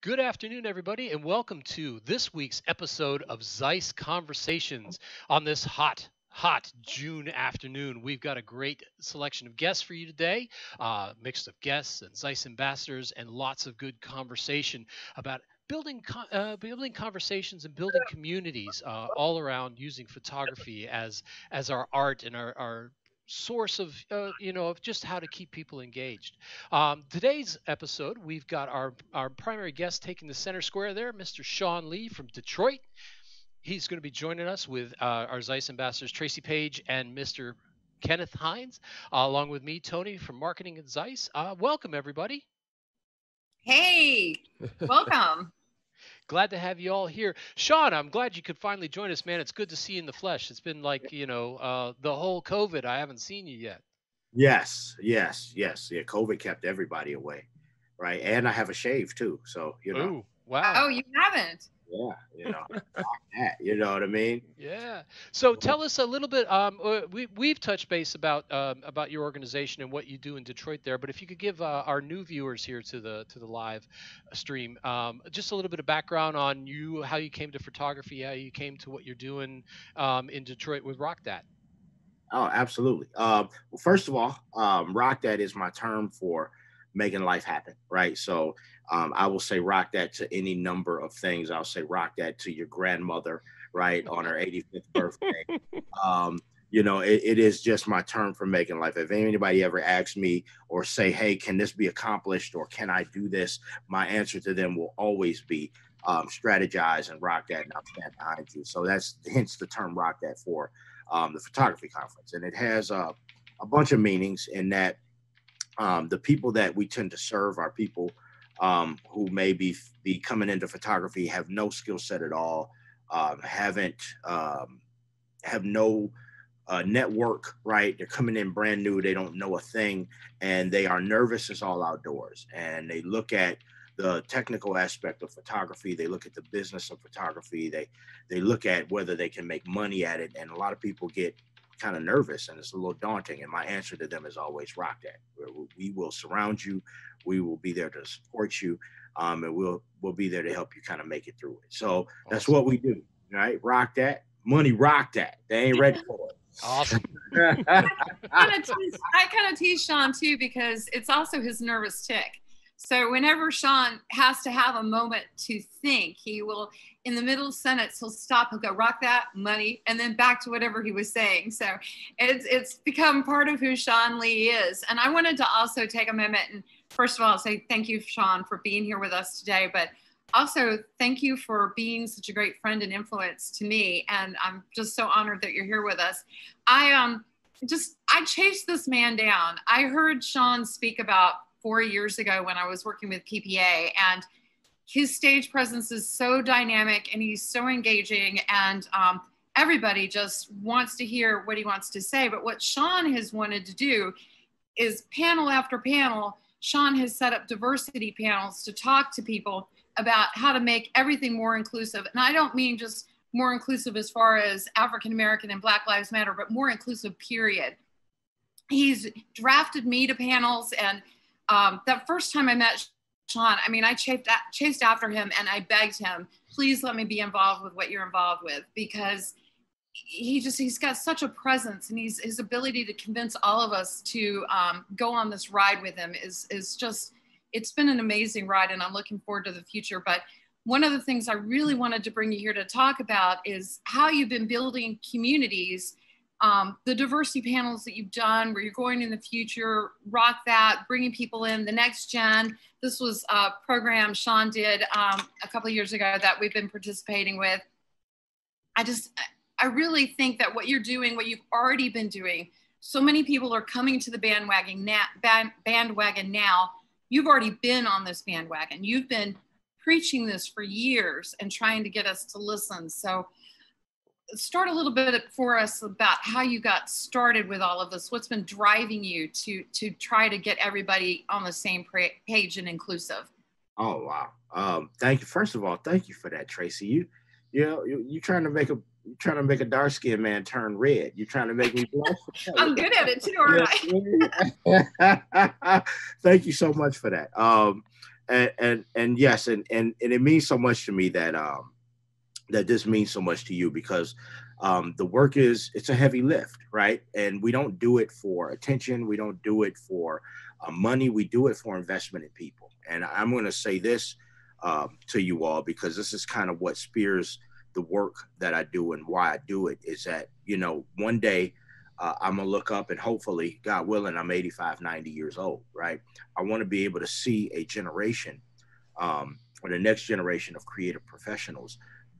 Good afternoon, everybody, and welcome to this week's episode of Zeiss Conversations on this hot, hot June afternoon. We've got a great selection of guests for you today, uh, mixed of guests and Zeiss ambassadors, and lots of good conversation about building uh, building conversations and building communities uh, all around using photography as as our art and our, our source of uh, you know of just how to keep people engaged. Um, today's episode, we've got our our primary guest taking the center square there, Mr. Shawn Lee from Detroit. He's going to be joining us with uh, our Zeiss ambassadors Tracy Page and Mr. Kenneth Hines, uh, along with me, Tony from Marketing at Zeiss. Uh, welcome, everybody. Hey, welcome. Glad to have you all here. Shawn, I'm glad you could finally join us, man. It's good to see you in the flesh. It's been like, you know, uh, the whole COVID. I haven't seen you yet. Yes, yes, yes. Yeah, COVID kept everybody away, right? And I have a shave too. So, you know. Ooh, wow. Oh, you haven't? Yeah, you know, that, you know what I mean? Yeah. So tell us a little bit. Um, uh, we we've touched base about um, about your organization and what you do in Detroit there. But if you could give uh, our new viewers here to the to the live stream um, just a little bit of background on you, how you came to photography, how you came to what you're doing um, in Detroit with Rock That. Oh, absolutely. Um, well, first of all, um, Rock That is my term for making life happen, right? So um, I will say rock that to any number of things. I'll say rock that to your grandmother, right, on her 85th birthday. um, you know, it, it is just my term for making life. If anybody ever asks me or say, hey, can this be accomplished or can I do this? My answer to them will always be um, strategize and rock that and I'll stand behind you. So that's hence the term rock that for um, the photography conference. And it has uh, a bunch of meanings in that um, the people that we tend to serve are people um, who may be, be coming into photography, have no skill set at all, um, haven't, um, have no uh, network, right? They're coming in brand new, they don't know a thing, and they are nervous as all outdoors. And they look at the technical aspect of photography, they look at the business of photography, they, they look at whether they can make money at it. And a lot of people get kind of nervous and it's a little daunting. And my answer to them is always rock that. We will surround you. We will be there to support you. Um, and we'll we'll be there to help you kind of make it through it. So awesome. that's what we do, right? Rock that. Money rock that. They ain't ready for it. Awesome. I kind of tease Shawn too because it's also his nervous tick. So whenever Shawn has to have a moment to think, he will, in the middle of sentence, he'll stop, he'll go, rock that, money, and then back to whatever he was saying. So it's, it's become part of who Shawn Lee is. And I wanted to also take a moment and first of all say thank you, Shawn, for being here with us today. But also thank you for being such a great friend and influence to me. And I'm just so honored that you're here with us. I um just I chased this man down. I heard Shawn speak about four years ago when I was working with PPA. And his stage presence is so dynamic and he's so engaging. And um, everybody just wants to hear what he wants to say. But what Shawn has wanted to do is panel after panel, Shawn has set up diversity panels to talk to people about how to make everything more inclusive. And I don't mean just more inclusive as far as African American and Black Lives Matter, but more inclusive, period. He's drafted me to panels and um, that first time I met Shawn, I mean, I chased, chased after him and I begged him, please let me be involved with what you're involved with because he just he's got such a presence and he's his ability to convince all of us to um, go on this ride with him is is just it's been an amazing ride and i'm looking forward to the future. But one of the things i really wanted to bring you here to talk about is how you've been building communities um, the diversity panels that you've done where you're going in the future rock that bringing people in the next gen. This was a program shawn did um, a couple years ago that we've been participating with. I just i really think that what you're doing what you've already been doing so many people are coming to the bandwagon now, bandwagon now. You've already been on this bandwagon. You've been preaching this for years and trying to get us to listen. So start a little bit for us about how you got started with all of this. What's been driving you to to try to get everybody on the same page and inclusive? Oh wow! Um, thank you. First of all, thank you for that, Tracy. You, you know, you, you trying to make a you're trying to make a dark skinned man turn red. You're trying to make me blush. I'm good at it too, aren't I? Thank you so much for that. Um, and, and and yes, and and and it means so much to me that um that this means so much to you because um, the work is it's a heavy lift, right? And we don't do it for attention. We don't do it for uh, money. We do it for investment in people. And I'm going to say this um, to you all because this is kind of what spears the work that I do and why I do it is that you know one day uh, I'm gonna look up and hopefully, God willing, I'm 85, 90 years old, right? I want to be able to see a generation um, or the next generation of creative professionals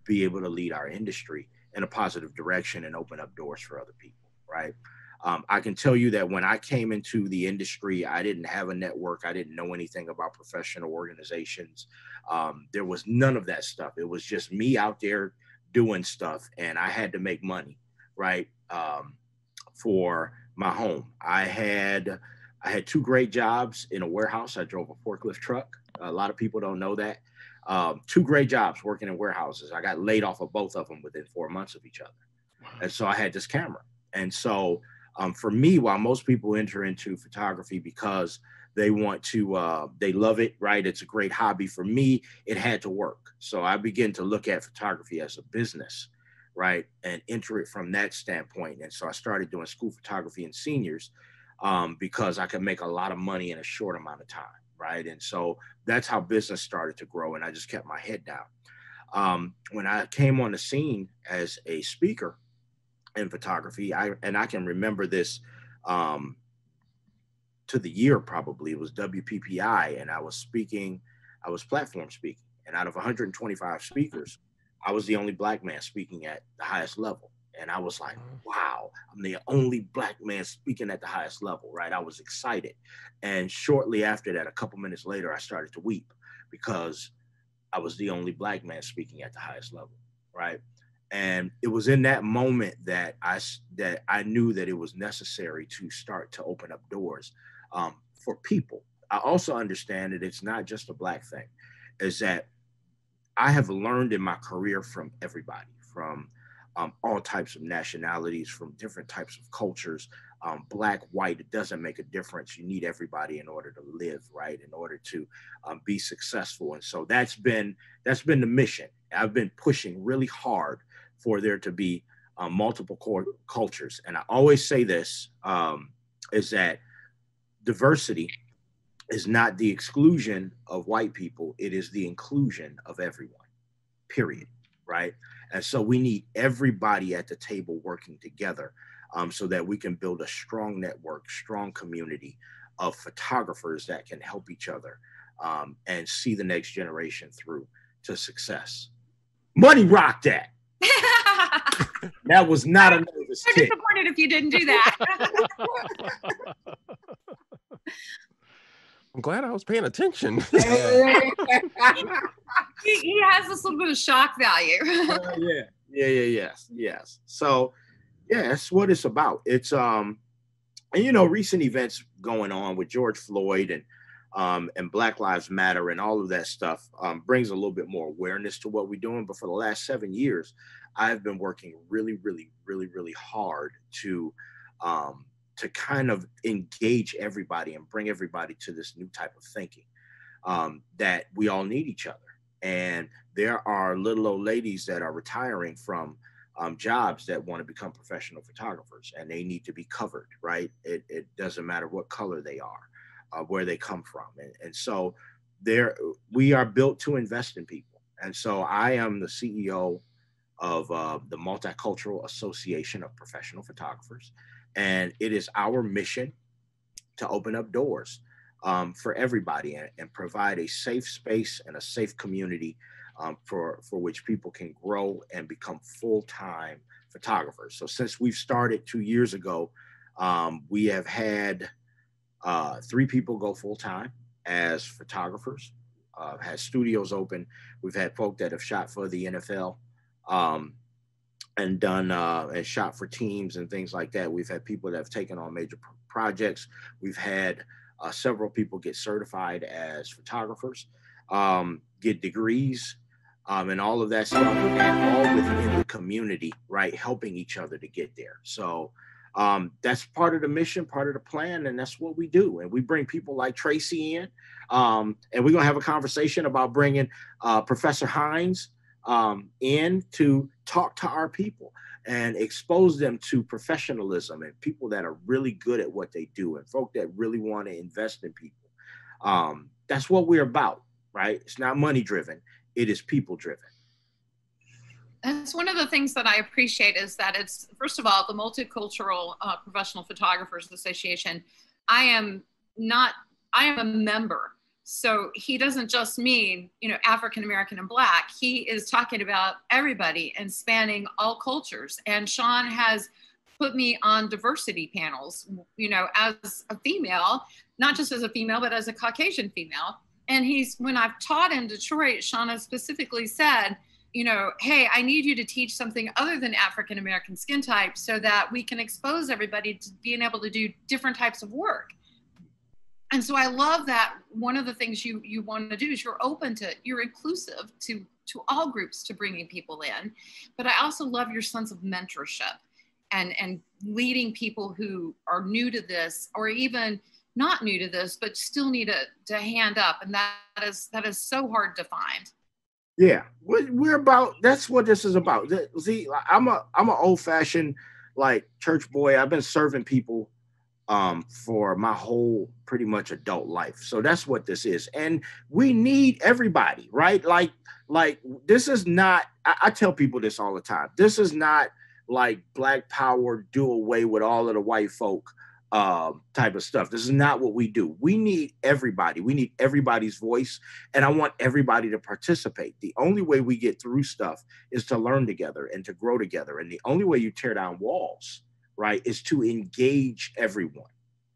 be able to lead our industry in a positive direction and open up doors for other people, right? Um, I can tell you that when I came into the industry, I didn't have a network. I didn't know anything about professional organizations. Um, there was none of that stuff. It was just me out there doing stuff, and I had to make money, right? Um, for my home. I had I had two great jobs in a warehouse. I drove a forklift truck. A lot of people don't know that. Um, two great jobs working in warehouses. I got laid off of both of them within four months of each other. And so I had this camera. And so um, for me, while most people enter into photography because they want to, uh, they love it, right? It's a great hobby. For me, it had to work. So I began to look at photography as a business right, and enter it from that standpoint. And so I started doing school photography in seniors um, because I could make a lot of money in a short amount of time, right? And so that's how business started to grow, and I just kept my head down. Um, when I came on the scene as a speaker in photography, I and I can remember this um, to the year probably it was WPPI, and I was speaking, I was platform speaking, and out of 125 speakers, I was the only black man speaking at the highest level. And I was like, mm-hmm. wow, I'm the only black man speaking at the highest level, right? I was excited. And shortly after that, a couple minutes later, I started to weep because I was the only black man speaking at the highest level, right? And it was in that moment that I that I knew that it was necessary to start to open up doors um, for people. I also understand that it's not just a black thing, is that I have learned in my career from everybody, from um, all types of nationalities, from different types of cultures, um, black, white, it doesn't make a difference. You need everybody in order to live, right? In order to um, be successful. And so that's been that's been the mission. I've been pushing really hard for there to be um, multiple cultures. And I always say this um, is that diversity is not the exclusion of white people, it is the inclusion of everyone, period. Right. And so we need everybody at the table working together um, so that we can build a strong network, strong community of photographers that can help each other um, and see the next generation through to success. Money rock that. that was not a nervous. I'm disappointed if you didn't do that. I'm glad I was paying attention. he, he, has this little bit of shock value. uh, yeah, yeah, yeah, yes, yes. So, yeah, that's what it's about. It's um, and you know, recent events going on with George Floyd and um, and Black Lives Matter and all of that stuff um, brings a little bit more awareness to what we're doing. But for the last seven years, I've been working really, really, really, really hard to um, to kind of engage everybody and bring everybody to this new type of thinking um, that we all need each other. And there are little old ladies that are retiring from um, jobs that want to become professional photographers and they need to be covered, right? It, it doesn't matter what color they are, uh, where they come from. And, and so there, we are built to invest in people. And so I am the CEO of uh, the Multicultural Association of Professional Photographers. And it is our mission to open up doors um, for everybody and, and, provide a safe space and a safe community um, for, for which people can grow and become full time photographers. So, since we've started two years ago, um, we have had uh, three people go full time as photographers, uh, had studios open. We've had folk that have shot for the NFL. Um, and done uh, and shot for teams and things like that. We've had people that have taken on major pro- projects. We've had uh, several people get certified as photographers, um, get degrees, um, and all of that stuff, and all within the community, right? Helping each other to get there. So um, that's part of the mission, part of the plan, and that's what we do. And we bring people like Tracy in, um, and we're gonna have a conversation about bringing uh, Professor Hines um, in to talk to our people and expose them to professionalism and people that are really good at what they do and folk that really want to invest in people. Um, that's what we're about, right? It's not money driven; it is people driven. That's one of the things that I appreciate is that it's first of all the Multicultural uh, Professional Photographers Association. I am not. I am a member, so he doesn't just mean you know African American and Black. He is talking about everybody and spanning all cultures. And Shawn has put me on diversity panels. You know, as a female, not just as a female, but as a Caucasian female. And he's when I've taught in Detroit, Shawn has specifically said you know, hey, I need you to teach something other than African American skin type so that we can expose everybody to being able to do different types of work. And so I love that one of the things you you want to do is you're open to you're inclusive to to all groups to bringing people in, but I also love your sense of mentorship and and leading people who are new to this or even not new to this but still need to, to hand up and that is that is so hard to find yeah, we're about. That's what this is about. See, I'm a I'm an old fashioned like church boy. I've been serving people um, for my whole pretty much adult life. So that's what this is, and we need everybody, right? Like like this is not. I, I tell people this all the time. This is not like Black Power do away with all of the white folk uh, type of stuff. This is not what we do. We need everybody. We need everybody's voice, and I want everybody to participate. The only way we get through stuff is to learn together and to grow together. And the only way you tear down walls, right, is to engage everyone.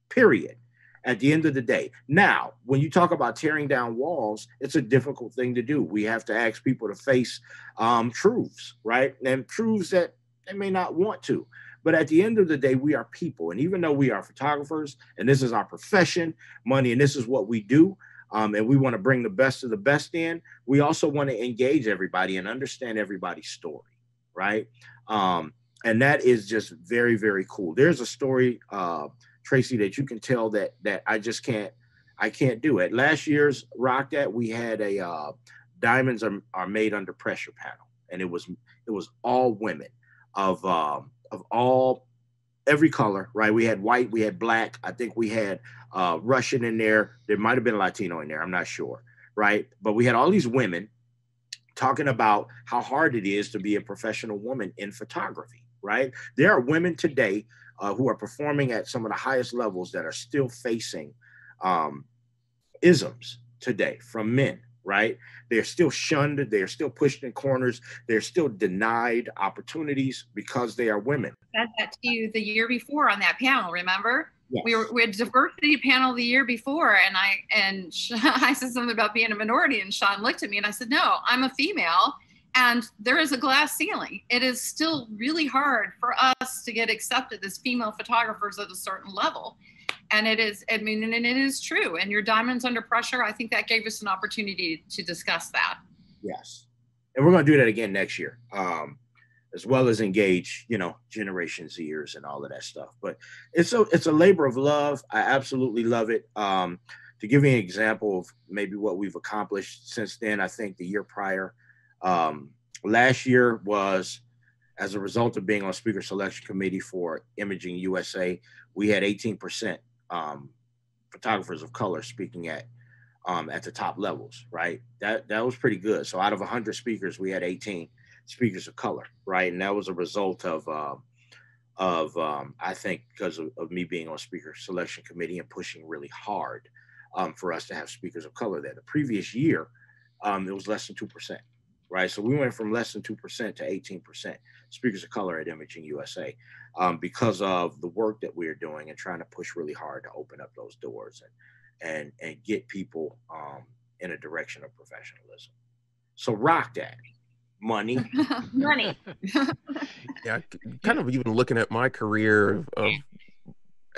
Period. At the end of the day. Now, when you talk about tearing down walls, it's a difficult thing to do. We have to ask people to face um, truths, right, and truths that they may not want to. But at the end of the day, we are people. And even though we are photographers and this is our profession, money, and this is what we do, um, and we want to bring the best of the best in, we also want to engage everybody and understand everybody's story, right? Um, and that is just very, very cool. There's a story, uh, Tracy, that you can tell that that I just can't, I can't do it. Last year's Rock That we had a uh, diamonds are, are made under pressure panel, and it was it was all women of um, of all every color, right? We had white, we had black. I think we had uh, Russian in there. There might have been Latino in there. I'm not sure, right? But we had all these women talking about how hard it is to be a professional woman in photography, right? There are women today uh, who are performing at some of the highest levels that are still facing um, isms today from men, right? They're still shunned, they're still pushed in corners, they're still denied opportunities because they are women. I said that to you the year before on that panel, remember? Yes. We were we had diversity panel the year before, and I and I said something about being a minority, and Sean looked at me and I said, "No, I'm a female, and there is a glass ceiling. It is still really hard for us to get accepted as female photographers at a certain level." and it is i mean and it is true. And your diamonds under pressure i think that gave us an opportunity to discuss that. Yes. And we're going to do that again next year um, as well as engage you know generation zers and all of that stuff. But it's a it's a labor of love. I absolutely love it. Um, to give you an example of maybe what we've accomplished since then i think the year prior um, last year was as a result of being on speaker selection committee for imaging usa we had 18% um, photographers of color speaking at um, at the top levels, right? That that was pretty good. So out of 100 speakers, we had 18 speakers of color, right? And that was a result of uh, of um, I think because of, of, me being on speaker selection committee and pushing really hard um, for us to have speakers of color there. The previous year, um, it was less than two percent, right? So we went from less than two percent to 18 percent speakers of color at Imaging USA um, because of the work that we're doing and trying to push really hard to open up those doors and and and get people um, in a direction of professionalism. So rock that money, money. yeah, kind of even looking at my career of, of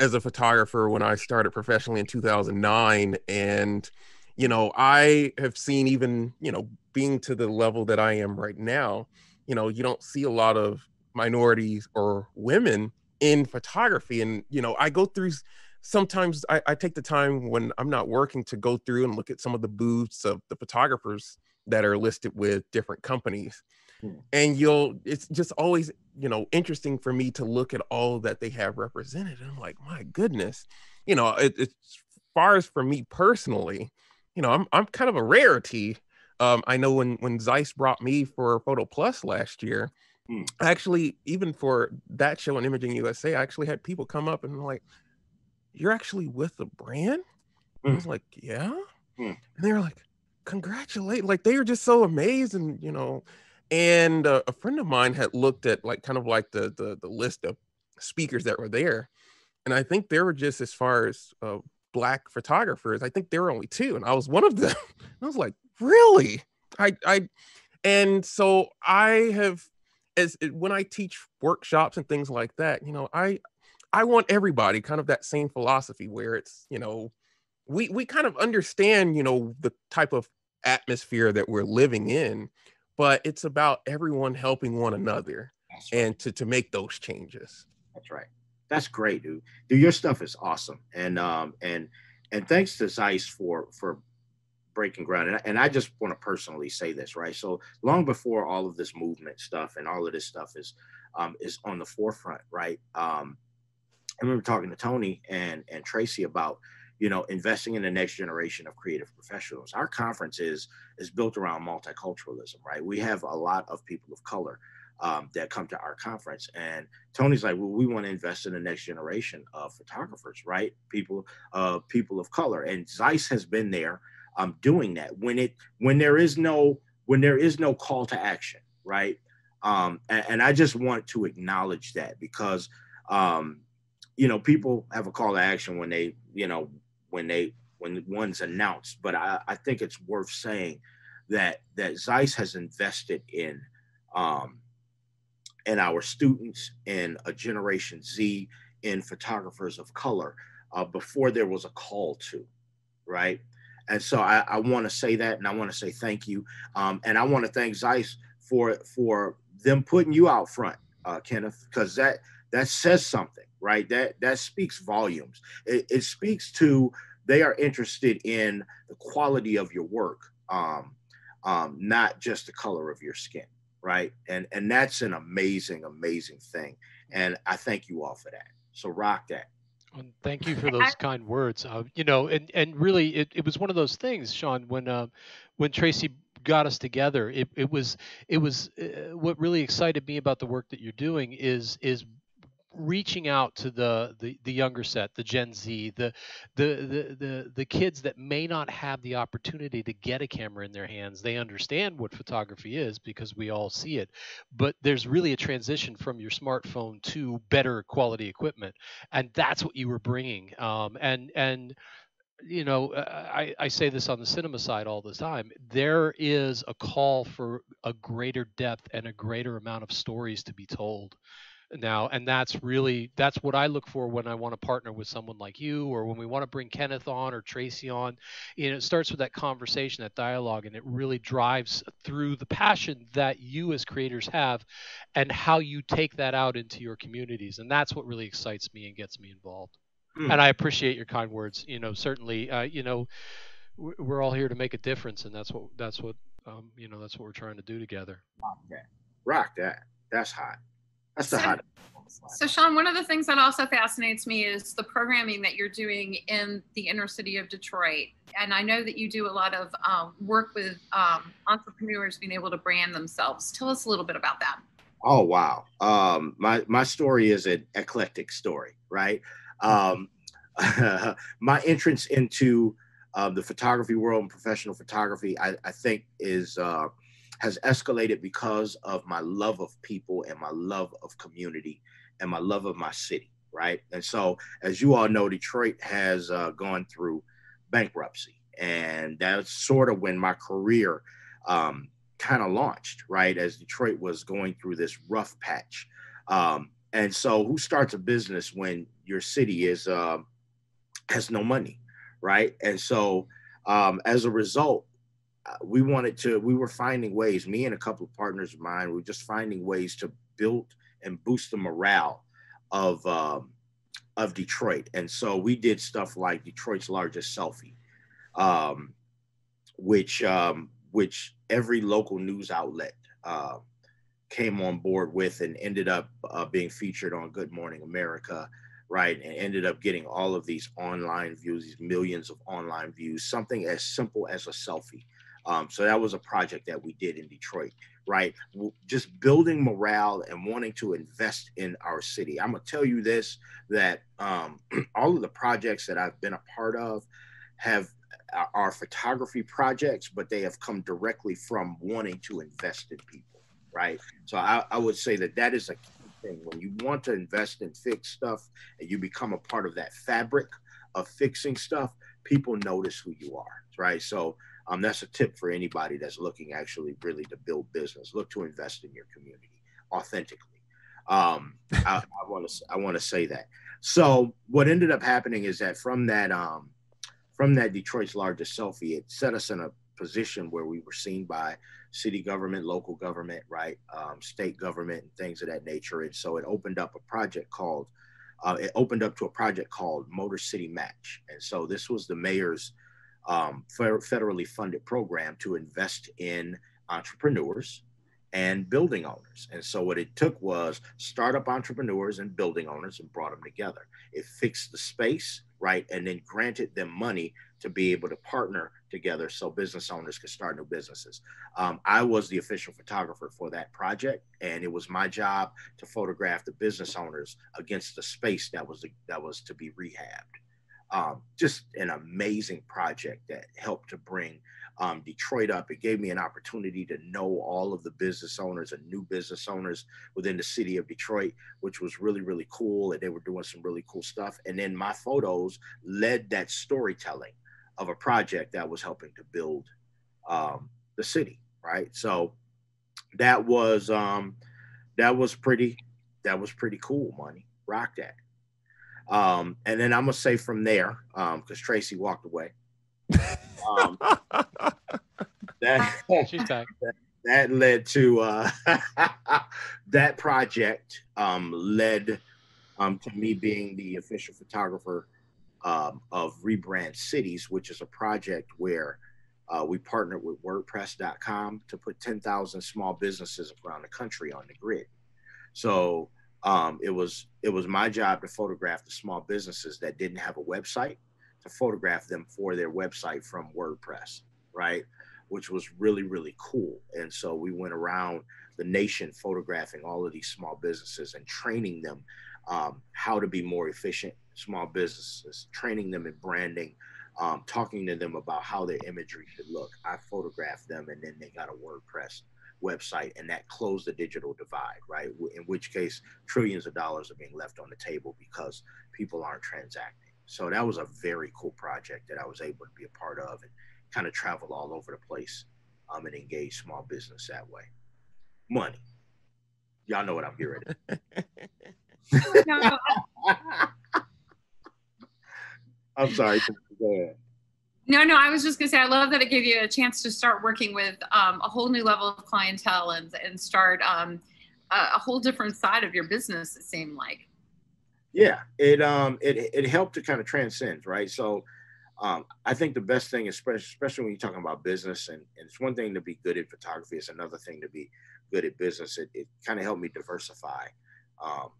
as a photographer when I started professionally in 2009 and you know I have seen even you know being to the level that I am right now you know you don't see a lot of minorities or women in photography. And, you know, I go through sometimes I, I take the time when I'm not working to go through and look at some of the booths of the photographers that are listed with different companies. Hmm. And you'll, it's just always, you know, interesting for me to look at all that they have represented. And I'm like, my goodness, you know, it, it's far as for me personally, you know, I'm, I'm kind of a rarity. Um, I know when, when Zeiss brought me for Photo Plus last year, hmm. actually, even for that show in Imaging USA, I actually had people come up and like, you're actually with the brand? Hmm. I was like, yeah. Hmm. And they were like, congratulate. Like they were just so amazed and, you know, and uh, a friend of mine had looked at like kind of like the, the, the list of speakers that were there. And I think they were just as far as uh, black photographers. I think there were only two, and I was one of them. I was like, really? I I and so I have as when I teach workshops and things like that, you know, I I want everybody kind of that same philosophy where it's, you know, we we kind of understand, you know, the type of atmosphere that we're living in, but it's about everyone helping one another right. and to to make those changes. That's right. That's great, dude. Dude, your stuff is awesome, and um, and and thanks to Zeiss for for breaking ground. And, and I just want to personally say this, right? So long before all of this movement stuff and all of this stuff is um, is on the forefront, right? Um, I remember talking to Tony and and Tracy about you know investing in the next generation of creative professionals. Our conference is is built around multiculturalism, right? We have a lot of people of color um, that come to our conference. And Tony's like, well, we want to invest in the next generation of photographers, right? People, uh, people of color. And Zeiss has been there um, doing that when it when there is no when there is no call to action, right? Um, and, and I just want to acknowledge that because um, you know people have a call to action when they you know when they when one's announced, but I, I think it's worth saying that that Zeiss has invested in um, and our students and a Generation Z in photographers of color uh, before there was a call to, right? And so I, I want to say that, and I want to say thank you, um, and I want to thank Zeiss for for them putting you out front, uh, Kenneth, because that that says something, right? That that speaks volumes. It, it, speaks to they are interested in the quality of your work, um, um, not just the color of your skin right? And and that's an amazing, amazing thing. And I thank you all for that. So rock that. And thank you for those kind words. Uh, you know, and and really, it, it was one of those things, Shawn, when uh, when Tracy got us together. It, it was it was uh, what really excited me about the work that you're doing is is reaching out to the, the the younger set the gen z the, the the the the kids that may not have the opportunity to get a camera in their hands. They understand what photography is because we all see it but there's really a transition from your smartphone to better quality equipment and that's what you were bringing. Um, and and you know I, I say this on the cinema side all the time there is a call for a greater depth and a greater amount of stories to be told now and that's really that's what i look for when i want to partner with someone like you or when we want to bring kenneth on or tracy on. You know it starts with that conversation that dialogue and it really drives through the passion that you as creators have and how you take that out into your communities and that's what really excites me and gets me involved. Mm. and i appreciate your kind words you know certainly uh, you know we're all here to make a difference and that's what that's what um, you know that's what we're trying to do together. Rock that rock that that's hot that's the so, hot. So, Shawn, one of the things that also fascinates me is the programming that you're doing in the inner city of Detroit. And I know that you do a lot of um, work with um, entrepreneurs being able to brand themselves. Tell us a little bit about that. Oh wow, um, my my story is an eclectic story, right? Um, my entrance into uh, the photography world and professional photography, I, I think, is uh, has escalated because of my love of people and my love of community and my love of my city, right? And so, as you all know, Detroit has uh, gone through bankruptcy, and that's sort of when my career um, kind of launched, right? As Detroit was going through this rough patch. Um, and so, who starts a business when your city is uh, has no money, right? And so, um, as a result, we wanted to we were finding ways me and a couple of partners of mine we were just finding ways to build and boost the morale of um, of Detroit, and so we did stuff like Detroit's largest selfie, um, which um, which every local news outlet uh, came on board with and ended up uh, being featured on Good Morning America, right? And ended up getting all of these online views, these millions of online views, something as simple as a selfie. Um, so that was a project that we did in Detroit, right? Just building morale and wanting to invest in our city. I'm gonna tell you this: that um, all of the projects that I've been a part of have are photography projects, but they have come directly from wanting to invest in people, right? So I, I would say that that is a key thing. When you want to invest in fix stuff and you become a part of that fabric of fixing stuff, people notice who you are, right? So um, that's a tip for anybody that's looking actually really to build business. Look to invest in your community authentically. Um, I want to I want to say that. So what ended up happening is that from that um, from that Detroit's largest selfie, it set us in a position where we were seen by city government, local government, right, um, state government, and things of that nature. And so it opened up a project called, uh, it opened up to a project called Motor City Match. And so this was the mayor's um, federally funded program to invest in entrepreneurs and building owners. And so what it took was startup entrepreneurs and building owners and brought them together. It fixed the space, right? And then granted them money to be able to partner together so business owners could start new businesses. Um, I was the official photographer for that project, and it was my job to photograph the business owners against the space that was that was to be rehabbed. Um, just an amazing project that helped to bring um, Detroit up. It gave me an opportunity to know all of the business owners and new business owners within the city of Detroit, which was really, really cool. And they were doing some really cool stuff. And then my photos led that storytelling of a project that was helping to build um, the city, right? So that was um, that was pretty that was pretty cool, money. Rock that. Um, and then I'm gonna say from there, um, because um, Tracy walked away. Um, that, She's back. That, that led to uh, that project um, led um, to me being the official photographer um, of Rebrand Cities, which is a project where uh, we partnered with WordPress.com to put 10,000 small businesses around the country on the grid. So um, it was it was my job to photograph the small businesses that didn't have a website to photograph them for their website from WordPress, right? Which was really, really cool. And so we went around the nation photographing all of these small businesses and training them um, how to be more efficient small businesses, training them in branding, um, talking to them about how their imagery should look. I photographed them and then they got a WordPress website and that closed the digital divide, right? In which case, trillions of dollars are being left on the table because people aren't transacting. So that was a very cool project that I was able to be a part of and kind of travel all over the place um, and engage small business that way. Money. Y'all know what I'm getting no. I'm sorry. Go ahead. No, no, I was just gonna say I love that it gave you a chance to start working with um, a whole new level of clientele and and start um, a, a, whole different side of your business. It seemed like yeah it um it it helped to kind of transcend right so um, I think the best thing, especially, especially when you're talking about business, and, and, it's one thing to be good at photography, it's another thing to be good at business. It, it kind of helped me diversify um,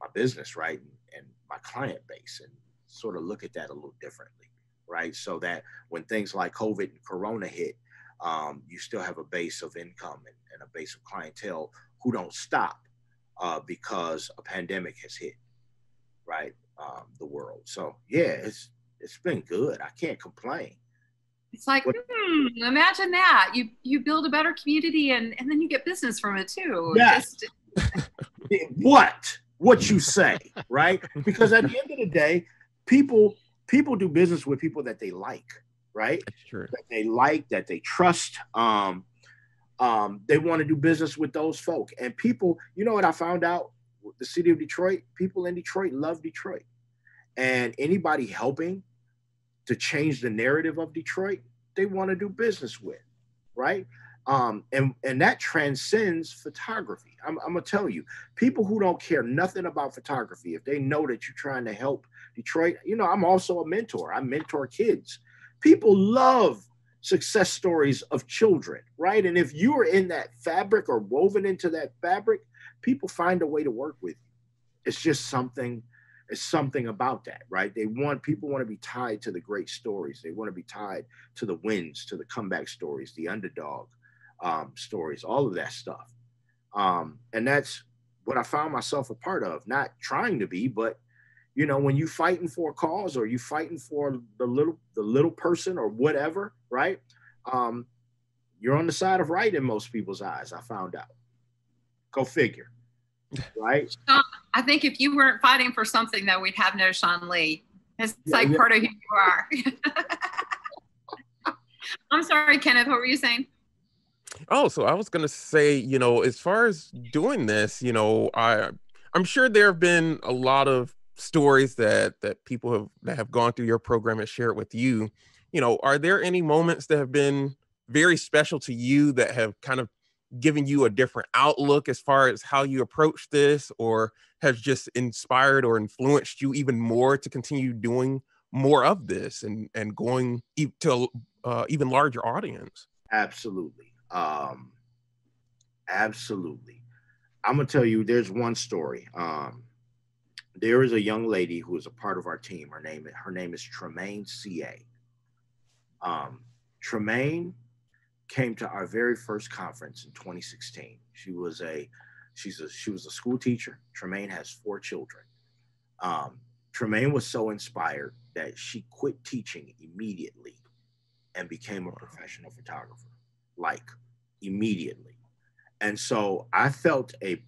my business, right, and, and, my client base, and sort of look at that a little differently, right? So that when things like COVID and Corona hit, um, you still have a base of income and, and a base of clientele who don't stop uh, because a pandemic has hit right? Um, the world. So yeah, it's it's been good. I can't complain. It's like, hmm, imagine that. You you build a better community and and then you get business from it too. Yes. Just... what? What you say, right? Because at the end of the day, people people do business with people that they like, right? That's true. That they like, that they trust. Um, um, they want to do business with those folk. And people, you know what I found out? the city of Detroit, people in Detroit love Detroit. And anybody helping to change the narrative of Detroit, they want to do business with, right? Um, and and that transcends photography. I'm, I'm gonna tell you, people who don't care nothing about photography, if they know that you're trying to help Detroit, you know, I'm also a mentor. I mentor kids. People love success stories of children, right? And if you are in that fabric or woven into that fabric, people find a way to work with you. It's just something it's something about that, right? They want people want to be tied to the great stories. They want to be tied to the wins, to the comeback stories, the underdog um, stories, all of that stuff. Um, and that's what I found myself a part of, not trying to be, but you know, when you fighting for a cause or you fighting for the little the little person or whatever, right? Um, you're on the side of right in most people's eyes. I found out. Go figure right? I think if you weren't fighting for something, though, we'd have no Shawn Lee. It's yeah, like yeah. part of who you are. I'm sorry, Kenneth. What were you saying? Oh, so I was gonna say, you know, as far as doing this, you know, I I'm sure there have been a lot of stories that that people have that have gone through your program and shared with you. You know, are there any moments that have been very special to you that have kind of given you a different outlook as far as how you approach this or has just inspired or influenced you even more to continue doing more of this and and going to uh, even larger audience absolutely um absolutely i'm gonna tell you there's one story um there is a young lady who is a part of our team her name her name is tremaine ca um tremaine came to our very first conference in 2016. She was a she's a she was a school teacher. Tremaine has four children. Um, Tremaine was so inspired that she quit teaching immediately and became a professional photographer, like immediately. And so I felt a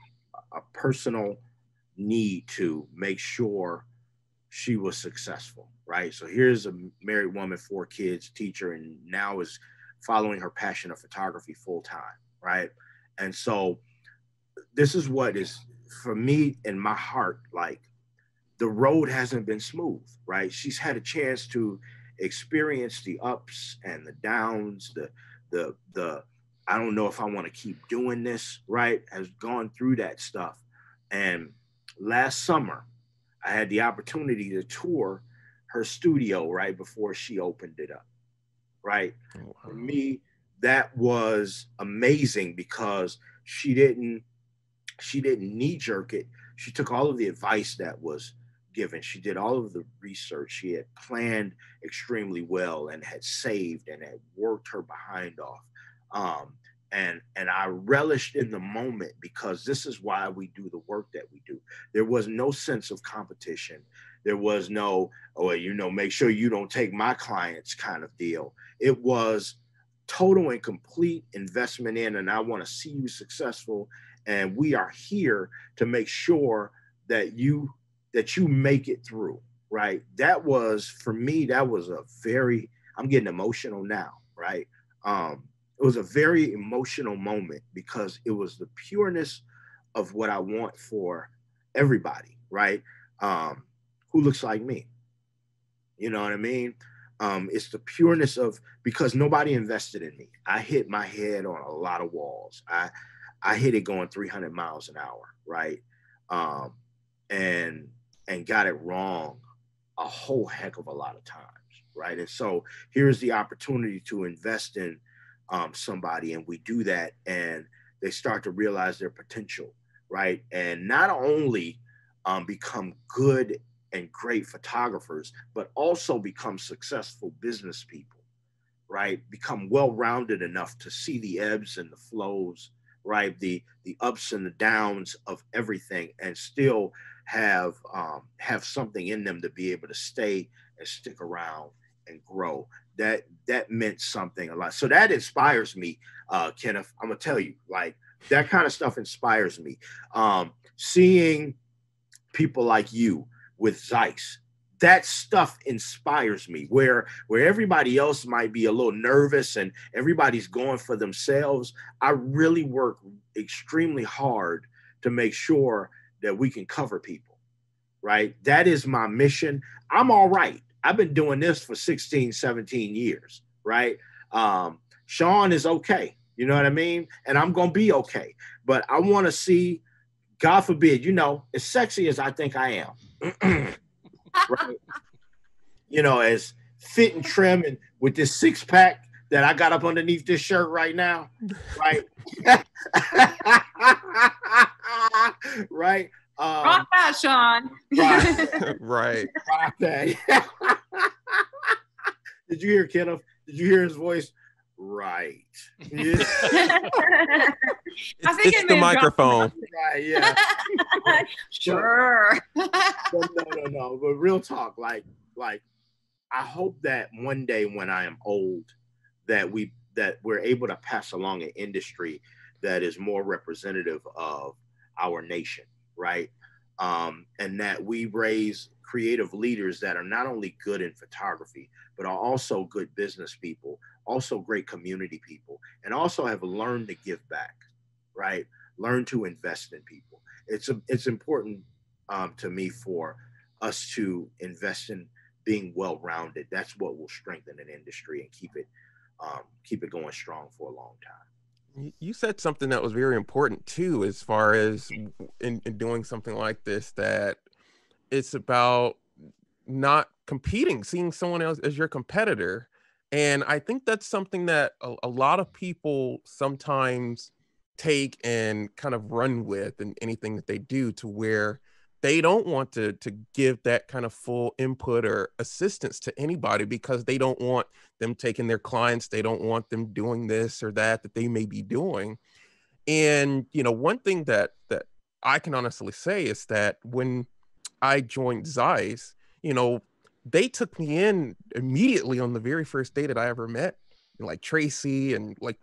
a personal need to make sure she was successful, right? So here's a married woman, four kids, teacher, and now is following her passion of photography full time, right? And so this is what is for me in my heart like the road hasn't been smooth, right? She's had a chance to experience the ups and the downs, the the the I don't know if I want to keep doing this, right? Has gone through that stuff. And last summer, I had the opportunity to tour her studio right before she opened it up right? Oh, wow. For me, that was amazing because she didn't she didn't knee jerk it. She took all of the advice that was given. She did all of the research. She had planned extremely well and had saved and had worked her behind off. Um, and and I relished in the moment because this is why we do the work that we do. There was no sense of competition. There was no, oh, you know, make sure you don't take my clients kind of deal. It was total and complete investment in, and I want to see you successful. And we are here to make sure that you that you make it through. Right. That was for me. That was a very. I'm getting emotional now. Right. Um, it was a very emotional moment because it was the pureness of what I want for everybody. Right. Um, who looks like me. You know what I mean? Um, it's the pureness of because nobody invested in me. I hit my head on a lot of walls. I I hit it going 300 miles an hour, right? Um, and and got it wrong a whole heck of a lot of times, right? And so here's the opportunity to invest in um, somebody, and we do that, and they start to realize their potential, right? And not only um, become good and great photographers, but also become successful business people, right? Become well-rounded enough to see the ebbs and the flows, right? The the ups and the downs of everything, and still have um, have something in them to be able to stay and stick around and grow. That that meant something a lot. So that inspires me, uh, Kenneth. I'm gonna tell you, like that kind of stuff inspires me. Um, seeing people like you with Zeiss. That stuff inspires me. Where where everybody else might be a little nervous and everybody's going for themselves, I really work extremely hard to make sure that we can cover people. Right? That is my mission. I'm all right. I've been doing this for 16, 17 years, right? Um, Shawn is okay. You know what I mean? And I'm gonna be okay. But I want to see, God forbid, you know, as sexy as I think I am, right? you know, as fit and trim and with this six pack that I got up underneath this shirt right now, right? right. Um, Rock that, Shawn. right. right. Rock that. Did you hear Kenneth? Did you hear his voice? Right. Yeah. I think it's, it's the microphone. Right, yeah. sure. no, no, no. But real talk, like, like, I hope that one day when I am old, that we that we're able to pass along an industry that is more representative of our nation, right? Um, and that we raise creative leaders that are not only good in photography, but are also good business people, also great community people, and also have learned to give back, right? Learn to invest in people. It's a, it's important um, to me for us to invest in being well-rounded. That's what will strengthen an industry and keep it um, keep it going strong for a long time. You said something that was very important too, as far as in, in doing something like this, that it's about not competing, seeing someone else as your competitor. And I think that's something that a, a, lot of people sometimes take and kind of run with in anything that they do to where they don't want to to give that kind of full input or assistance to anybody because they don't want them taking their clients they don't want them doing this or that that they may be doing. And you know one thing that that i can honestly say is that when i joined zeiss you know they took me in immediately on the very first day that i ever met like tracy and like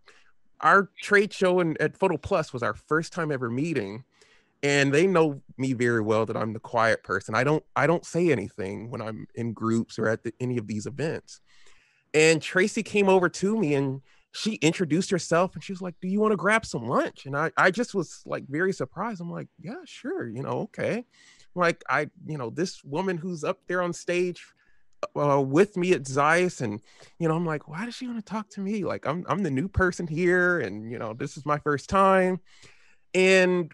our trade show and at photo plus was our first time ever meeting and they know me very well that I'm the quiet person. I don't I don't say anything when I'm in groups or at the, any of these events. And Tracy came over to me and she introduced herself and she was like, "Do you want to grab some lunch?" And I I just was like very surprised. I'm like, "Yeah, sure, you know, okay." Like I, you know, this woman who's up there on stage uh, with me at Zeiss, and you know, I'm like, why does she want to talk to me? Like, I'm I'm the new person here, and you know, this is my first time. And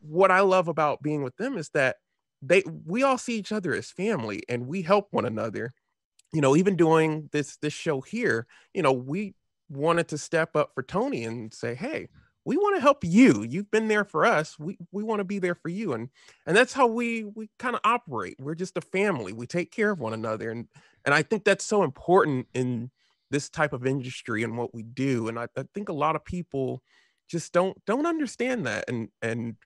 what I love about being with them is that they we all see each other as family and we help one another. You know, even doing this this show here, you know, we wanted to step up for Tony and say, "Hey, we want to help you. You've been there for us. We we want to be there for you." And and that's how we we kind of operate. We're just a family. We take care of one another and and I think that's so important in this type of industry and what we do. And I, I think a lot of people just don't don't understand that and and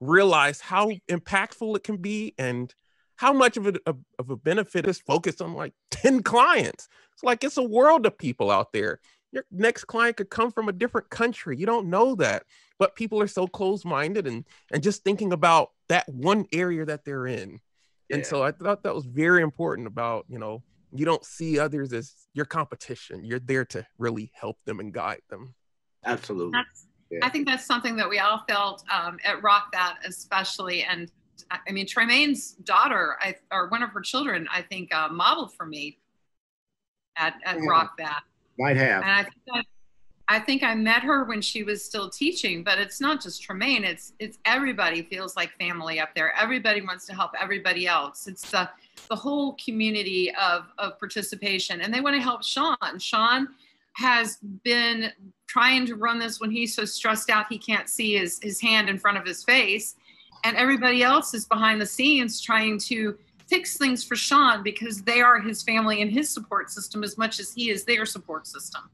realize how impactful it can be and how much of a, of a benefit is focused on like 10 clients. It's like it's a world of people out there. Your next client could come from a different country. You don't know that but people are so close-minded and and just thinking about that one area that they're in. Yeah. and so i thought that was very important about you know you don't see others as your competition. You're there to really help them and guide them. Absolutely. That's- I think that's something that we all felt um, at Rock That, especially. And I mean, Tremaine's daughter, I, or one of her children, I think, uh, modeled for me at, at yeah. Rock That. Might have. And I think, that, I think I met her when she was still teaching, but it's not just Tremaine. It's it's everybody feels like family up there. Everybody wants to help everybody else. It's the the whole community of of participation, and they want to help Shawn. Shawn has been trying to run this when he's so stressed out he can't see his, his hand in front of his face. And everybody else is behind the scenes trying to fix things for Shawn because they are his family and his support system as much as he is their support system.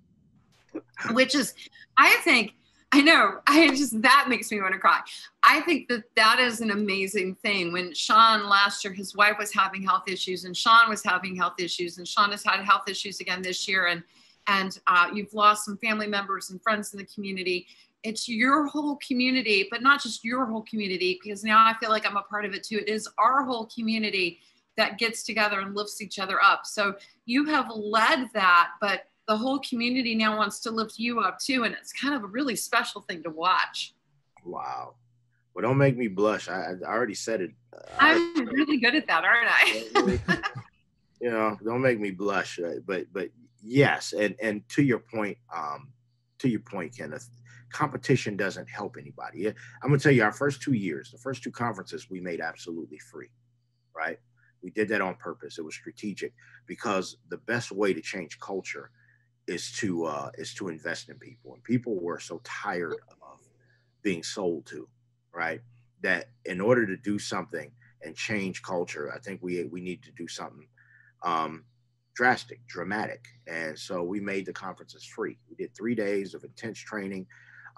Which is, I think, I know, I just, that makes me want to cry. I think that that is an amazing thing. When Shawn last year, his wife was having health issues and Shawn was having health issues and Shawn has had health issues again this year. And and uh, you've lost some family members and friends in the community. It's your whole community, but not just your whole community, because now I feel like I'm a part of it too. It is our whole community that gets together and lifts each other up. So you have led that, but the whole community now wants to lift you up too. And it's kind of a really special thing to watch. Wow. Well, don't make me blush. I, I already said it. I'm really good at that, aren't I? you know, don't make me blush. But but yes, and and to your point, um, to your point, Kenneth, competition doesn't help anybody. I'm gonna tell you, our first two years, the first two conferences, we made absolutely free, right? We did that on purpose. It was strategic because the best way to change culture is to uh, is to invest in people, and people were so tired of being sold to, right? That in order to do something and change culture, I think we we need to do something um, drastic, dramatic. And so we made the conferences free. We did three days of intense training,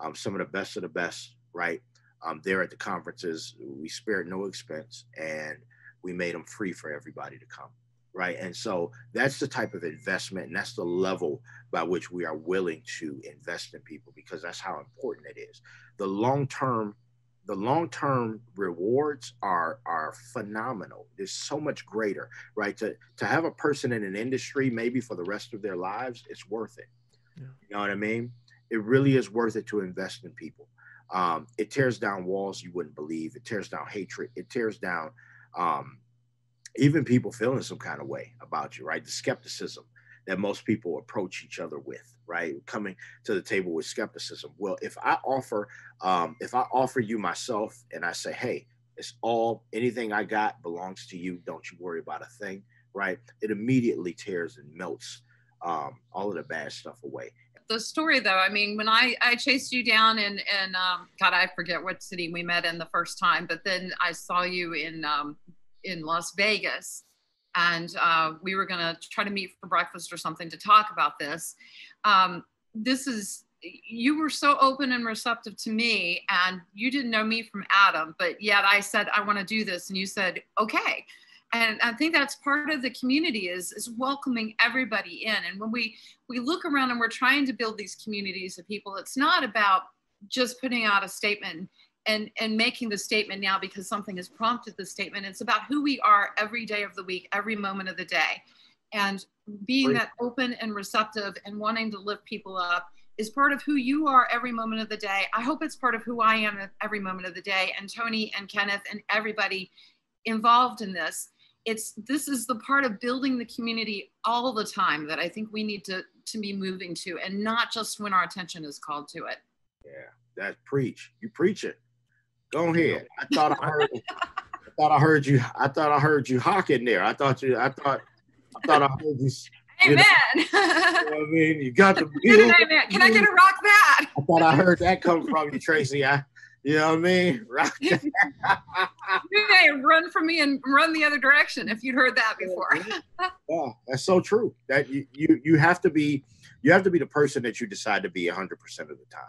um, some of the best of the best, right? Um, there at the conferences, we spared no expense and we made them free for everybody to come, right? And so that's the type of investment and that's the level by which we are willing to invest in people because that's how important it is. The long term the long-term rewards are are phenomenal. There's so much greater right? To to have a person in an industry maybe for the rest of their lives it's worth it. Yeah. you know what i mean? It really is worth it to invest in people. Um, it tears down walls you wouldn't believe. It tears down hatred. It tears down um, even people feeling some kind of way about you right? The skepticism that most people approach each other with right? Coming to the table with skepticism. Well if i offer um, if i offer you myself and i say hey it's all anything i got belongs to you. Don't you worry about a thing right? It immediately tears and melts um, all of the bad stuff away. The story though i mean when i i chased you down in in um, god i forget what city we met in the first time but then i saw you in um, in las vegas and uh, we were going to try to meet for breakfast or something to talk about this. Um, this is you were so open and receptive to me and you didn't know me from adam but yet i said i want to do this and you said okay and i think that's part of the community is is welcoming everybody in and when we we look around and we're trying to build these communities of people it's not about just putting out a statement and and making the statement now because something has prompted the statement. It's about who we are every day of the week every moment of the day. And being Great. that open and receptive and wanting to lift people up is part of who you are every moment of the day. I hope it's part of who i am every moment of the day. And tony and kenneth and everybody involved in this it's this is the part of building the community all the time that i think we need to to be moving to and not just when our attention is called to it. Yeah that's preach. You preach it Go ahead. I thought I heard. I thought I heard you. I thought I heard you hawking there. I thought you. I thought. I thought I heard you. Amen. You know, you know I mean, you got the bill. Amen. Can I get a rock that? I thought I heard that come from you, Tracy. I, you know what I mean? Rock that. you may run from me and run the other direction if you'd heard that before. yeah, that's so true. That you you you have to be you have to be the person that you decide to be hundred percent of the time,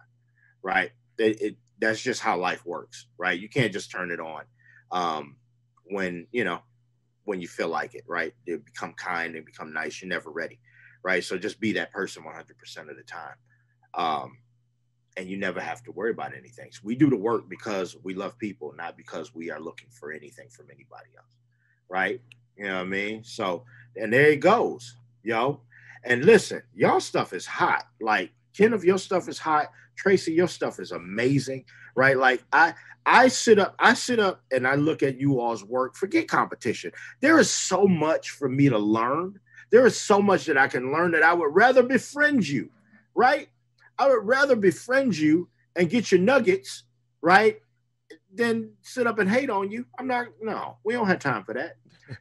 right? It, it that's just how life works, right? You can't just turn it on um, when you know when you feel like it, right? You become kind and become nice. You're never ready, right? So just be that person 100% of the time, um, and you never have to worry about anything. So we do the work because we love people, not because we are looking for anything from anybody else, right? You know what I mean? So and there it goes, yo. And listen, y'all stuff is hot. Like Ken of your stuff is hot. Tracy, your stuff is amazing, right? Like I I sit up, I sit up and I look at you all's work. Forget competition. There is so much for me to learn. There is so much that I can learn that I would rather befriend you, right? I would rather befriend you and get your nuggets, right? Than sit up and hate on you. I'm not, no, we don't have time for that.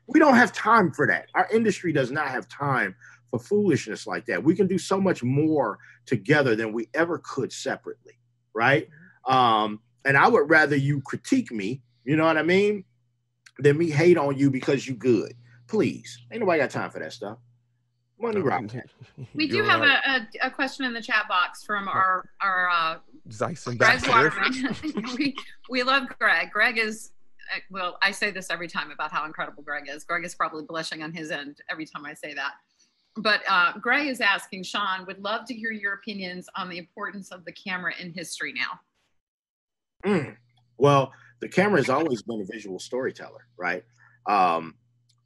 We don't have time for that. Our industry does not have time for foolishness like that. We can do so much more together than we ever could separately, right? Um, and I would rather you critique me, you know what I mean, than me hate on you because you good. Please, ain't nobody got time for that stuff. Money rock. We do have right. a, a, a, question in the chat box from our our uh, Zeiss Greg Waterman. we we love Greg. Greg is uh, well, I say this every time about how incredible Greg is. Greg is probably blushing on his end every time I say that but uh, Gray is asking, Shawn, would love to hear your opinions on the importance of the camera in history now. Mm. Well, the camera has always been a visual storyteller, right? Um,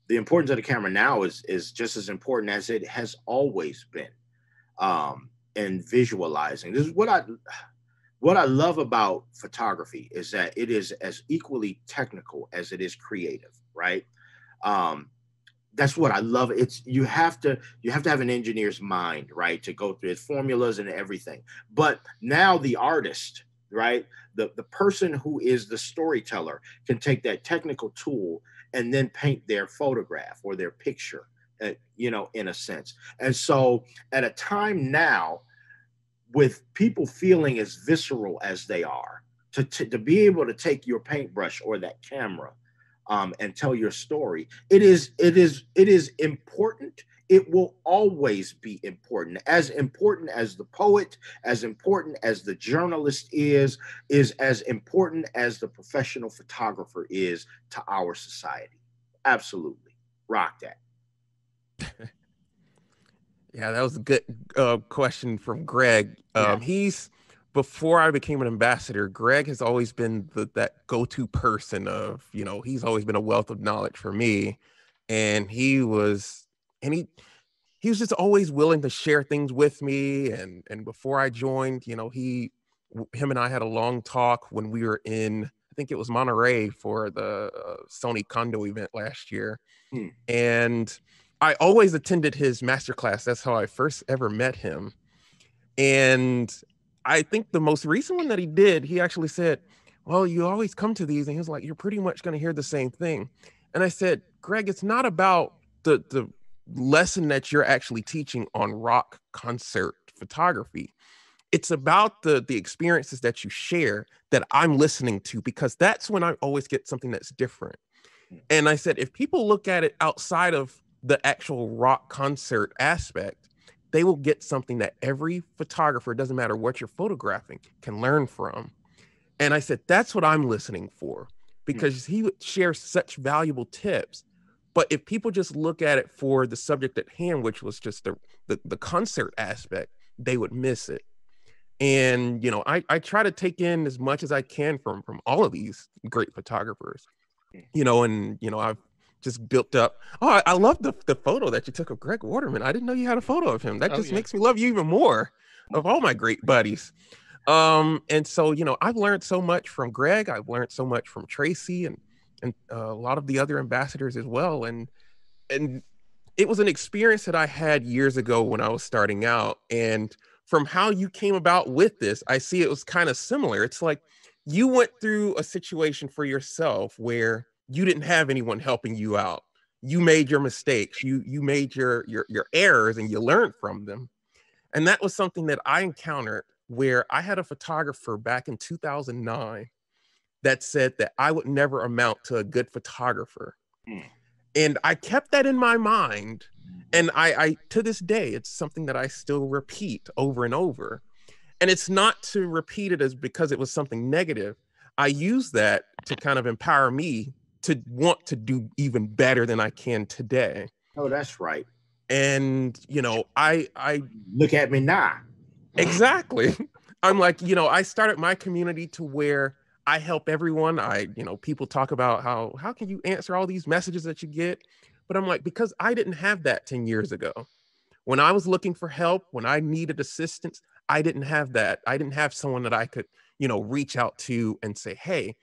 the importance of the camera now is is just as important as it has always been um, in visualizing. This is what I what I love about photography is that it is as equally technical as it is creative, right? Um, that's what I love. It's you have to you have to have an engineer's mind, right, to go through his formulas and everything. But now the artist, right, the the person who is the storyteller can take that technical tool and then paint their photograph or their picture, uh, you know, in a sense. And so, at a time now, with people feeling as visceral as they are, to to, to be able to take your paintbrush or that camera um, and tell your story. It is it is it is important. It will always be important. As important as the poet, as important as the journalist is, is as important as the professional photographer is to our society. Absolutely. Rock that. yeah, that was a good uh, question from Greg. Um, yeah. He's before I became an ambassador, Greg has always been the, that go-to person of, you know, he's always been a wealth of knowledge for me. And he was, and he, he was just always willing to share things with me. And, and before I joined, you know, he, him and I had a long talk when we were in, I think it was Monterey for the uh, Sony Kando event last year. Hmm. And I always attended his masterclass. That's how I first ever met him. And I think the most recent one that he did, he actually said, Well, you always come to these, and he was like, You're pretty much going to hear the same thing. And I said, Greg, it's not about the, the lesson that you're actually teaching on rock concert photography. It's about the, the experiences that you share that I'm listening to, because that's when I always get something that's different. Hmm. And I said, if people look at it outside of the actual rock concert aspect, they will get something that every photographer, doesn't matter what you're photographing, can learn from. And I said, that's what I'm listening for hmm. because he would share such valuable tips. But if people just look at it for the subject at hand, which was just the, the, the concert aspect, they would miss it. And, you know, I, I try to take in as much as I can from, from all of these great photographers, hmm. you know, and, you know, I've just built up. Oh, I, I love the, the photo that you took of Greg Waterman. I didn't know you had a photo of him. That oh, just yeah. makes me love you even more of all my great buddies. Um, and so, you know, I've learned so much from Greg. I've learned so much from Tracy and, and uh, a lot of the other ambassadors as well. And, and it was an experience that I had years ago when I was starting out. And from how you came about with this, I see it was kind of similar. It's like you went through a situation for yourself where you didn't have anyone helping you out. You made your mistakes. You you made your your your errors and you learned from them. And that was something that i encountered where i had a photographer back in 2009 that said that i would never amount to a good photographer. Mm. and i kept that in my mind. And I, I to this day it's something that i still repeat over and over. And it's not to repeat it as because it was something negative. I use that to kind of empower me to want to do even better than I can today. Oh, that's right. And you know, I I look at me now. Exactly. I'm like, you know, I started my community to where I help everyone. I, you know, people talk about how how can you answer all these messages that you get? But I'm like, because I didn't have that 10 years ago. When I was looking for help, when I needed assistance, I didn't have that. I didn't have someone that I could, you know, reach out to and say, hey,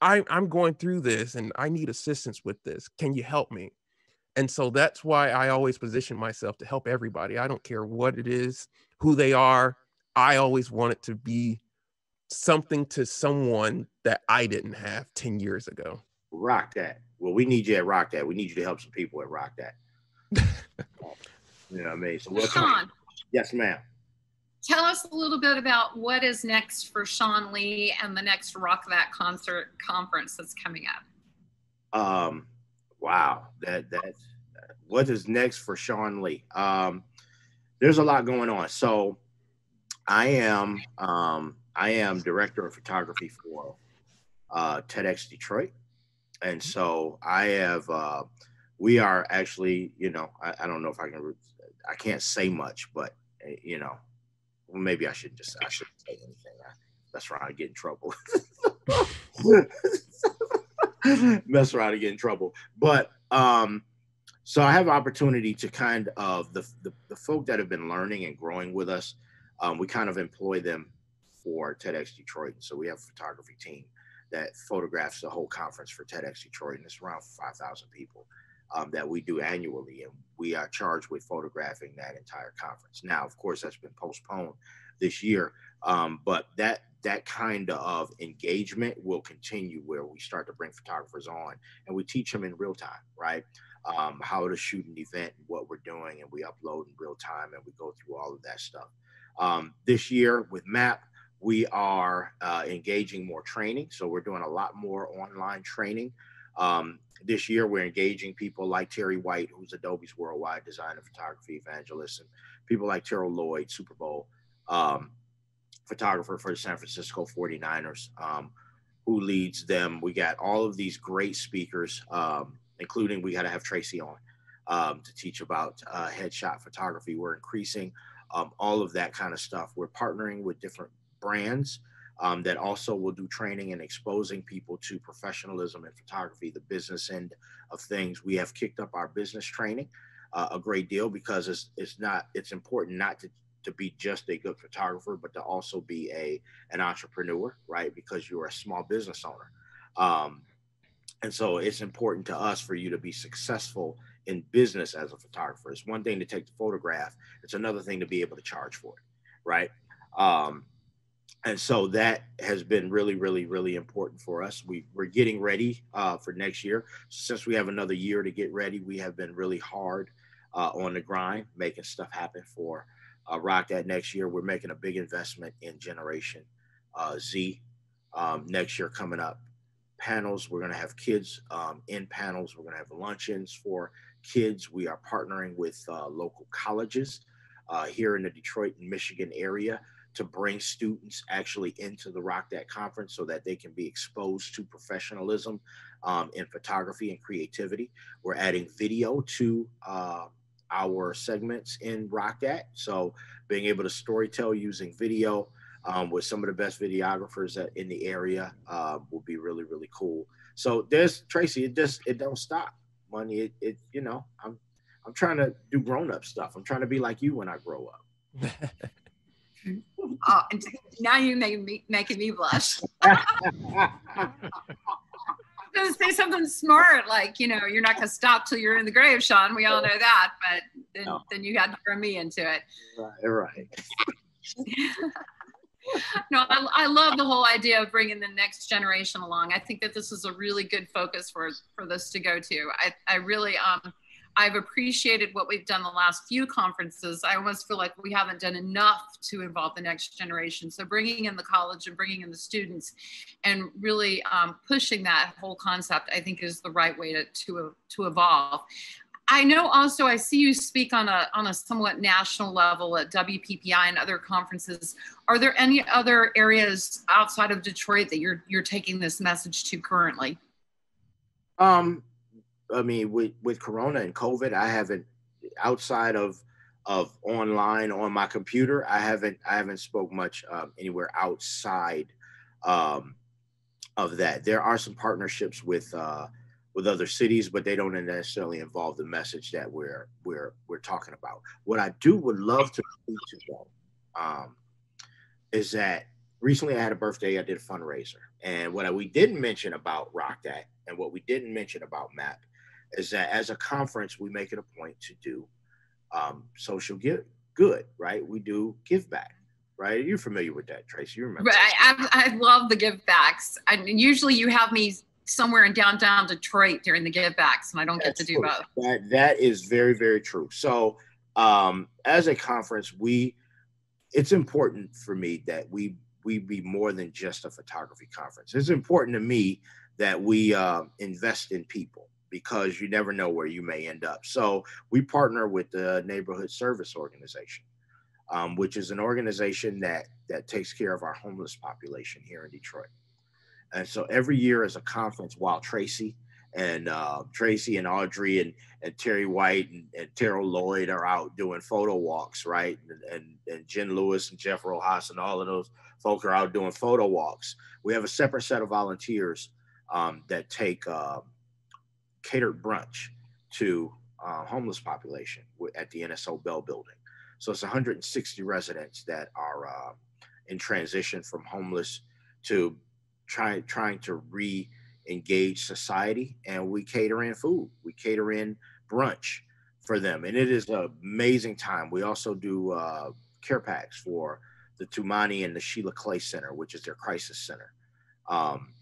I, I'm going through this and I need assistance with this. Can you help me? And so that's why I always position myself to help everybody. I don't care what it is, who they are. I always want it to be something to someone that I didn't have 10 years ago. Rock that. Well, we need you at Rock That. We need you to help some people at Rock That. you know what I mean? So, Shawn. Yes, ma'am tell us a little bit about what is next for Shawn Lee and the next Rock That concert conference that's coming up. Um, wow, that that what is next for Shawn Lee. Um, there's a lot going on. So, I am um, I am director of photography for uh, TEDx Detroit, and so I have uh, we are actually you know I, I don't know if I can I can't say much, but eh, you know well, maybe I shouldn't just I shouldn't say anything. I, mess around and get in trouble. mess around and get in trouble. But um, so I have opportunity to kind of the, the, the folk that have been learning and growing with us. Um, we kind of employ them for TEDx Detroit. And so we have a photography team that photographs the whole conference for TEDx Detroit, and it's around 5,000 people. Um, that we do annually, and we are charged with photographing that entire conference. Now, of course, that's been postponed this year, um, but that that kind of engagement will continue where we start to bring photographers on and we teach them in real time, right? Um, how to shoot an event, what we're doing, and we upload in real time and we go through all of that stuff. Um, this year with MAP, we are uh, engaging more training. So we're doing a lot more online training. Um, this year, we're engaging people like Terry White, who's Adobe's worldwide designer, photography evangelist, and people like Terrell Lloyd, Super Bowl um, photographer for the San Francisco 49ers, um, who leads them. We got all of these great speakers, um, including we got to have Tracy on um, to teach about uh, headshot photography. We're increasing um, all of that kind of stuff. We're partnering with different brands um, that also will do training and exposing people to professionalism in photography, the business end of things. We have kicked up our business training uh, a great deal because it's, it's not, it's important not to, to be just a good photographer, but to also be a, an entrepreneur, right? Because you're a small business owner. Um, and so it's important to us for you to be successful in business as a photographer. It's one thing to take the photograph, it's another thing to be able to charge for it, right? Um, and so that has been really, really, really important for us. We, we're getting ready uh, for next year. Since we have another year to get ready, we have been really hard uh, on the grind, making stuff happen for uh, Rock That next year. We're making a big investment in Generation uh, Z um, next year coming up. Panels, we're going to have kids um, in panels. We're going to have luncheons for kids. We are partnering with uh, local colleges uh, here in the Detroit and Michigan area to bring students actually into the Rock That conference so that they can be exposed to professionalism um, in photography and creativity. We're adding video to uh, our segments in Rock That. So being able to storytell using video um, with some of the best videographers in the area uh, will be really, really cool. So there's Tracy, it just, it don't stop money. It, it, you know, I'm, I'm trying to do grown up stuff. I'm trying to be like you when I grow up. oh, and now you're making me making me blush. I'm gonna say something smart, like you know, you're not gonna stop till you're in the grave, Shawn. We all know that, but then, no. then you had to throw me into it. Right, right. no, I, I, love the whole idea of bringing the next generation along. I think that this is a really good focus for for this to go to. I, I really um I've appreciated what we've done the last few conferences. I almost feel like we haven't done enough to involve the next generation. So bringing in the college and bringing in the students and really um, pushing that whole concept, I think is the right way to, to, to evolve. I know also I see you speak on a on a somewhat national level at WPPI and other conferences. Are there any other areas outside of Detroit that you're you're taking this message to currently? Um, I mean, with with Corona and COVID, I haven't outside of of online on my computer. I haven't I haven't spoke much um, anywhere outside um, of that. There are some partnerships with uh, with other cities, but they don't necessarily involve the message that we're we're we're talking about. What I do would love to to um, is that recently I had a birthday. I did a fundraiser, and what I, we didn't mention about Rock That, and what we didn't mention about MAP is that as a conference, we make it a point to do um, social give, good, right? We do give back, right? You're familiar with that, Tracy. You remember? Right. I, I love the give backs. And usually you have me somewhere in downtown Detroit during the give backs, and I don't That's get to do both. That, that is very, very true. So, um, as a conference, we it's important for me that we we be more than just a photography conference. It's important to me that we uh, invest in people because you never know where you may end up. So we partner with the Neighborhood Service Organization, um, which is an organization that that takes care of our homeless population here in Detroit. And so every year is a conference while Tracy and uh, Tracy and Audrey and, and Terry White and, and Terrell Lloyd are out doing photo walks, right? And, and, and Jen Lewis and Jeff Rojas and all of those folk are out doing photo walks. We have a separate set of volunteers um, that take uh, catered brunch to uh, homeless population at the NSO Bell building. So it's 160 residents that are uh, in transition from homeless to trying trying to re engage society, and we cater in food. We cater in brunch for them, and it is an amazing time. We also do uh, care packs for the Tumaini and the Sheila Clay Center, which is their crisis center. Um,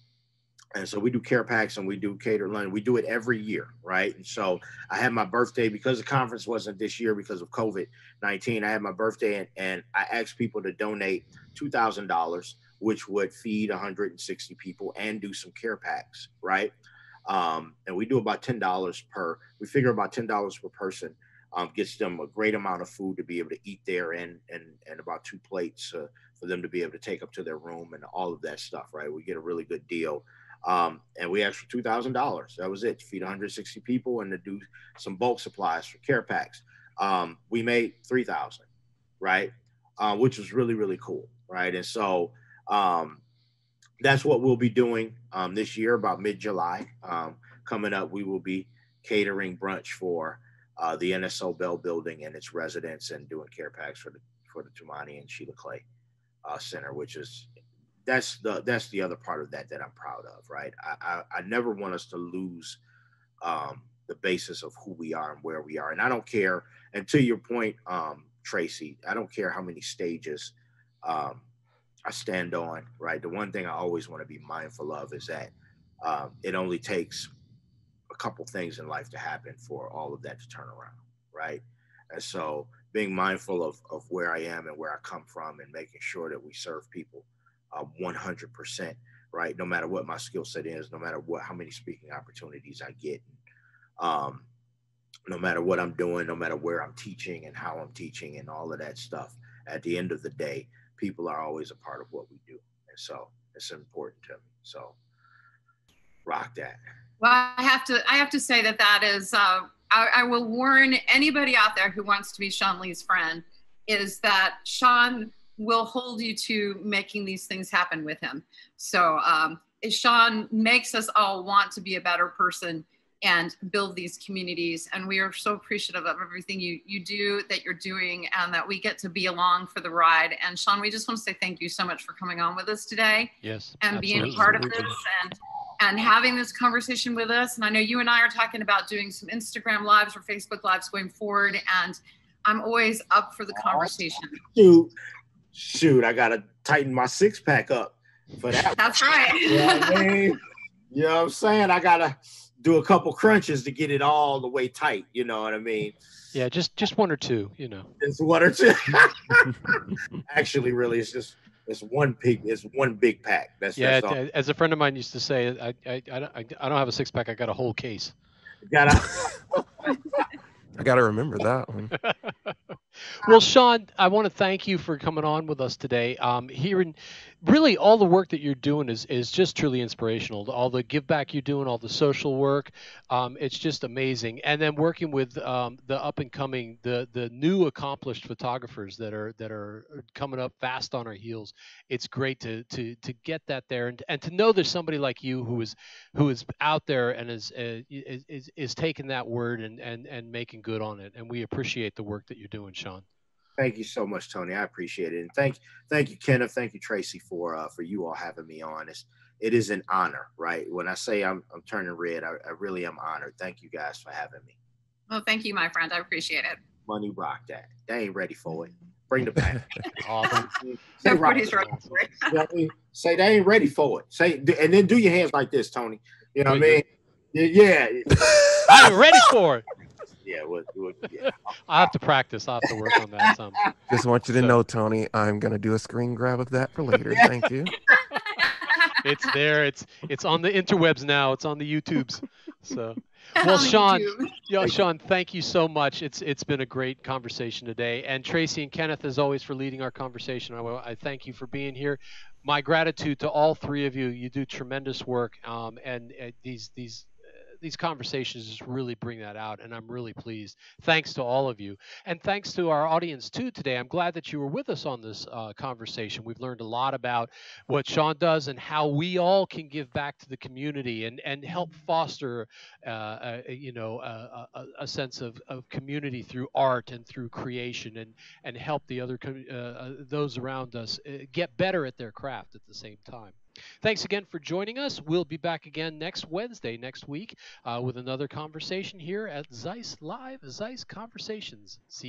and so we do care packs and we do cater lunch. We do it every year, right? And so I had my birthday because the conference wasn't this year because of COVID 19. I had my birthday and, and I asked people to donate $2,000, which would feed 160 people and do some care packs, right? Um, and we do about $10 per, we figure about $10 per person. Um, gets them a great amount of food to be able to eat there and and and about two plates uh, for them to be able to take up to their room and all of that stuff right we get a really good deal um, and we asked for two thousand dollars. That was it to feed 160 people and to do some bulk supplies for care packs. Um, we made three thousand, right? Uh, which was really really cool, right? And so um, that's what we'll be doing um, this year, about mid July. Um, coming up, we will be catering brunch for uh, the NSO Bell Building and its residents, and doing care packs for the for the Tumaini and Sheila Clay uh, Center, which is that's the that's the other part of that that I'm proud of, right? I I, I never want us to lose um, the basis of who we are and where we are, and I don't care. And to your point, um, Tracy, I don't care how many stages um, I stand on, right? The one thing I always want to be mindful of is that um, it only takes a couple things in life to happen for all of that to turn around, right? And so being mindful of, of where I am and where I come from and making sure that we serve people 100%, right? No matter what my skill set is, no matter what, how many speaking opportunities I get, um, no matter what I'm doing, no matter where I'm teaching and how I'm teaching and all of that stuff. At the end of the day, people are always a part of what we do. And so it's important to me. So rock that. Well, I have to, I have to say that that is, uh, I, I will warn anybody out there who wants to be Shawn Lee's friend is that Shawn will hold you to making these things happen with him. So um, Shawn makes us all want to be a better person and build these communities. And we are so appreciative of everything you you do that you're doing and that we get to be along for the ride. And Shawn, we just want to say thank you so much for coming on with us today. Yes. And absolutely. being part of this and and having this conversation with us. And I know you and I are talking about doing some Instagram lives or Facebook lives going forward. And I'm always up for the conversation. Dude, shoot, I gotta tighten my six pack up for that. That's right. you, know I mean? you know what I'm saying? I gotta do a couple crunches to get it all the way tight. You know what I mean? Yeah, just just one or two. You know, it's one or two. Actually, really, it's just it's one big it's one big pack. That's yeah. That's uh, as a friend of mine used to say, I I, I, don't, I don't have a six pack. I got a whole case. Gotta. I got to remember that one. well, Shawn, I want to thank you for coming on with us today. Um, hearing really all the work that you're doing is is just truly inspirational. All the give back you're doing, all the social work, um, it's just amazing. And then working with um, the up and coming, the the new accomplished photographers that are that are coming up fast on our heels. It's great to to to get that there and and to know there's somebody like you who is who is out there and is uh, is, is is taking that word and and and making good on it. And we appreciate the work that you're doing, Shawn. Thank you so much, Tony. I appreciate it, and thank thank you, Kenneth. Thank you, Tracy, for uh, for you all having me on. It's it is an honor, right? When I say I'm I'm turning red, I, I really am honored. Thank you guys for having me. Well, thank you, my friend. I appreciate it. Money rock that. They ain't ready for it. Bring the pack. awesome. Say Nobody's ready for it. you know I mean? Say they ain't ready for it. Say and then do your hands like this, Tony. You know what I mean? Yeah. I'm ready for it yeah, what, what, yeah. I have to practice. I have to work on that some. Just want you to so. know, Tony, I'm gonna do a screen grab of that for later. Thank you. it's there. It's it's on the interwebs now. It's on the YouTubes. So, well, Shawn, yeah, Shawn, thank you so much. It's it's been a great conversation today, and Tracy and Kenneth, as always, for leading our conversation. I, I thank you for being here. My gratitude to all three of you. You do tremendous work, um, and uh, these these these conversations just really bring that out, and I'm really pleased. Thanks to all of you, and thanks to our audience too today. I'm glad that you were with us on this uh, conversation. We've learned a lot about what Shawn does and how we all can give back to the community and and help foster, uh, a, you know, a, a, a sense of, of community through art and through creation, and and help the other uh, uh those around us uh, get better at their craft at the same time. Thanks again for joining us. We'll be back again next Wednesday, next week, uh, with another conversation here at Zeiss Live, Zeiss Conversations. See